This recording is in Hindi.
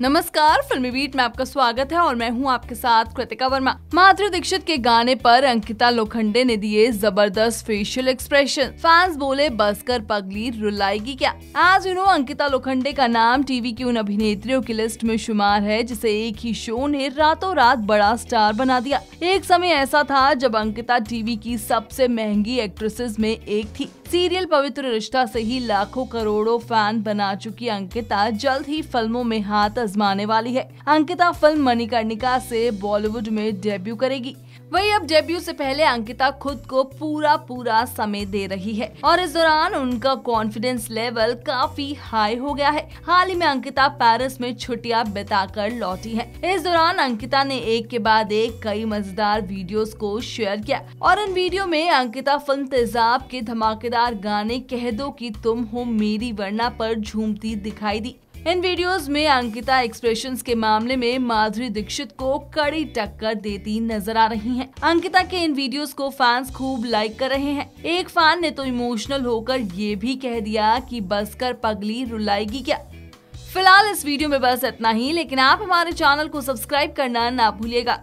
नमस्कार, फिल्मी बीट में आपका स्वागत है और मैं हूँ आपके साथ कृतिका वर्मा। माधुरी दीक्षित के गाने पर अंकिता लोखंडे ने दिए ज़बरदस्त फेशियल एक्सप्रेशन फैंस बोले बस कर पगली रुलाएगी क्या? आज यू नो अंकिता लोखंडे का नाम टीवी की उन अभिनेत्रियों की लिस्ट में शुमार है, जिसे एक ही शो ने रातों रात बड़ा स्टार बना दिया। एक समय ऐसा था जब अंकिता टीवी की सबसे महँगी एक्ट्रेसेस में एक थी। सीरियल पवित्र रिश्ता से ही लाखों करोड़ों फ़ैन बना चुकी अंकिता जल्द ही फ़िल्मों में हाथ आजमाने वाली है। अंकिता फ़िल्म मणिकर्णिका से बॉलीवुड में डेब्यू करेगी। वही अब डेब्यू से पहले अंकिता खुद को पूरा पूरा समय दे रही है और इस दौरान उनका कॉन्फिडेंस लेवल काफ़ी हाई हो गया है। हाल ही में अंकिता पेरिस में छुट्टियाँ बिताकर लौटी है। इस दौरान अंकिता ने एक के बाद एक कई मज़ेदार वीडियोस को शेयर किया और इन वीडियो में अंकिता फ़िल्म तेजाब के धमाकेदार गाने कह दो की तुम हो मेरी वर्णा पर झूमती दिखाई दी। इन वीडियोस में अंकिता एक्सप्रेशंस के मामले में माधुरी दीक्षित को कड़ी टक्कर देती नज़र आ रही हैं। अंकिता के इन वीडियोस को फैंस खूब लाइक कर रहे हैं। एक फ़ैन ने तो इमोशनल होकर ये भी कह दिया कि बस कर पगली रुलाएगी क्या? फ़िलहाल इस वीडियो में बस इतना ही, लेकिन आप हमारे चैनल को सब्सक्राइब करना ना भूलिएगा।